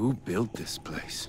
Who built this place?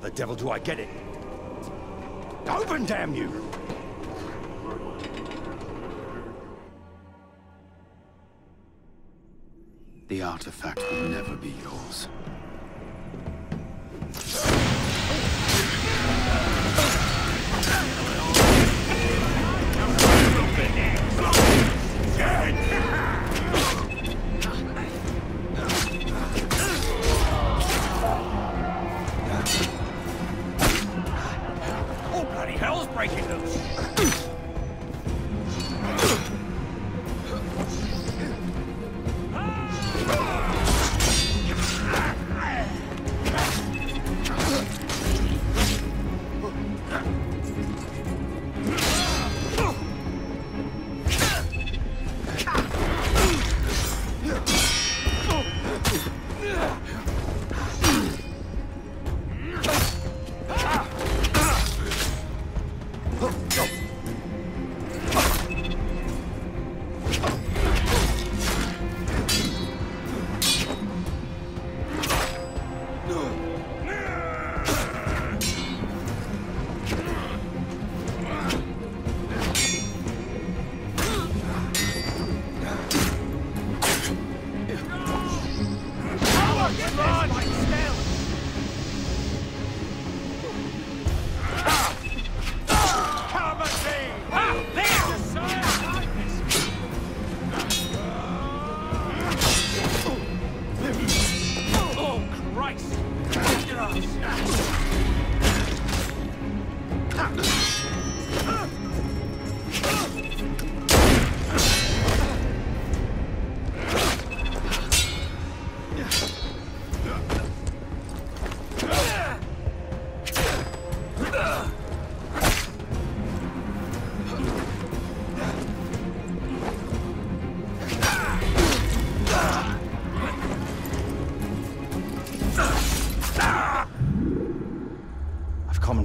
The devil do I get it? Open, damn you! The artifact will never be yours.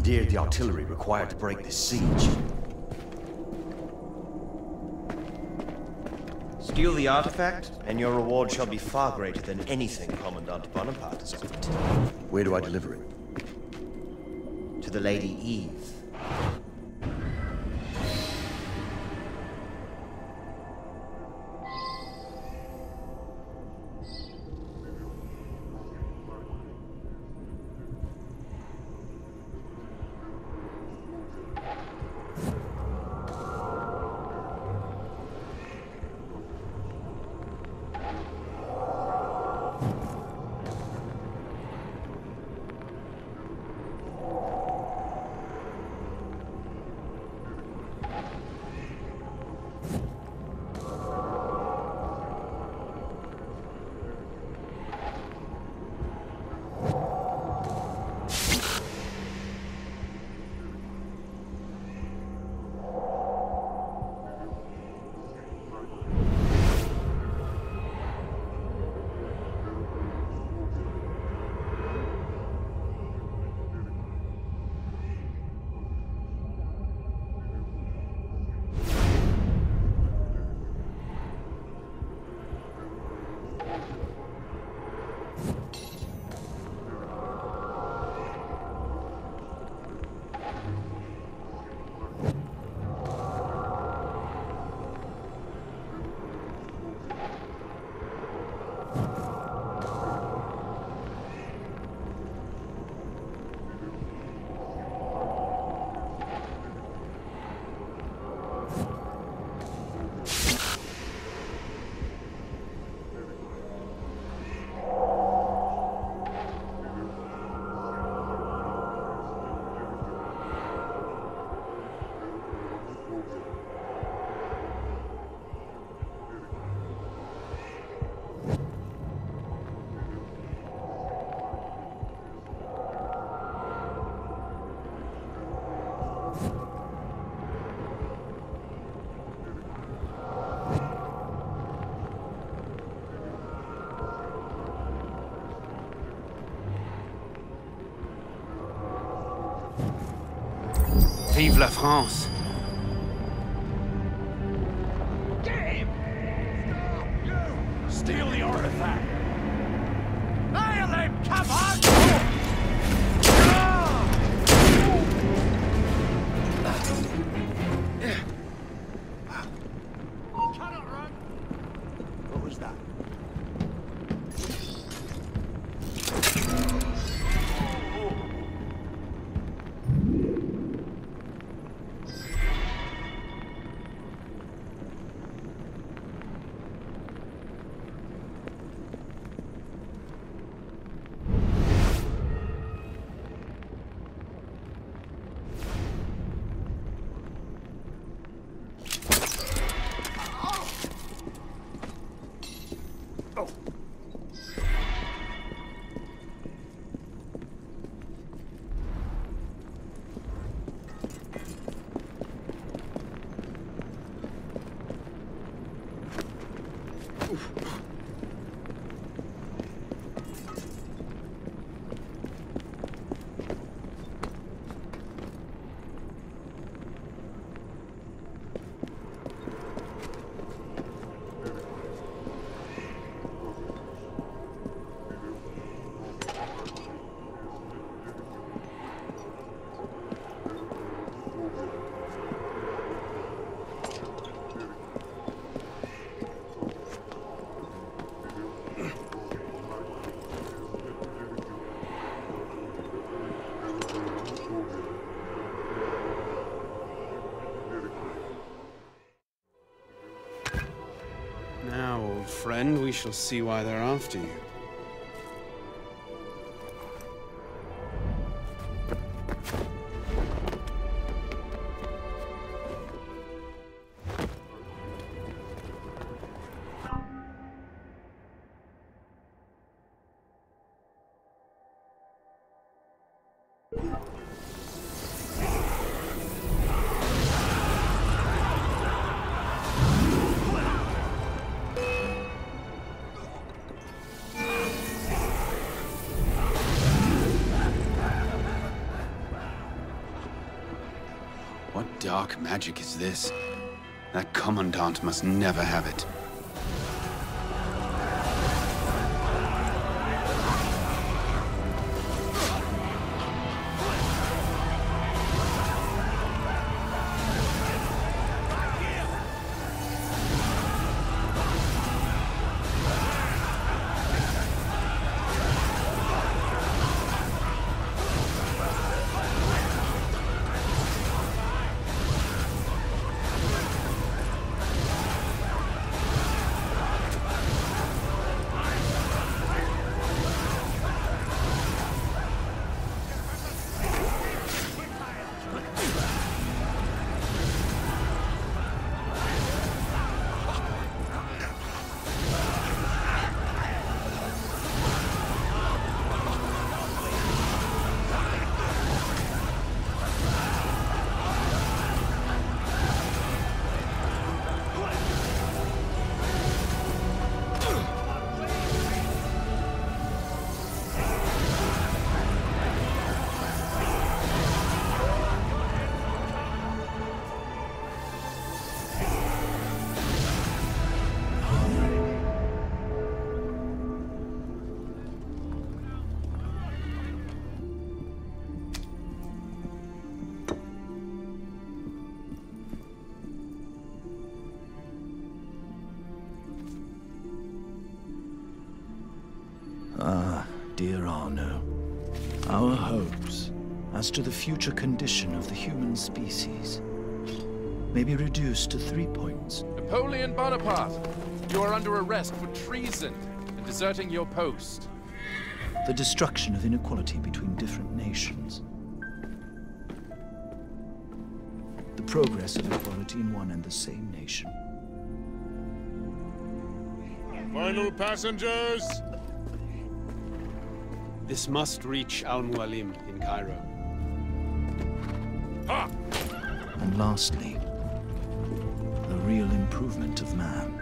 Commandeered the artillery required to break this siege. Steal the artifact, and your reward shall be far greater than anything Commandant Bonaparte has offered. Where do I deliver it? To the Lady Eve. La France! Oof. Now, old friend, we shall see why they're after you. Dark magic is this? That Commandant must never have it. Our hopes as to the future condition of the human species may be reduced to three points. Napoleon Bonaparte, you are under arrest for treason and deserting your post. The destruction of inequality between different nations. The progress of equality in one and the same nation. Final passengers! This must reach Al Mualim in Cairo. And lastly, the real improvement of man.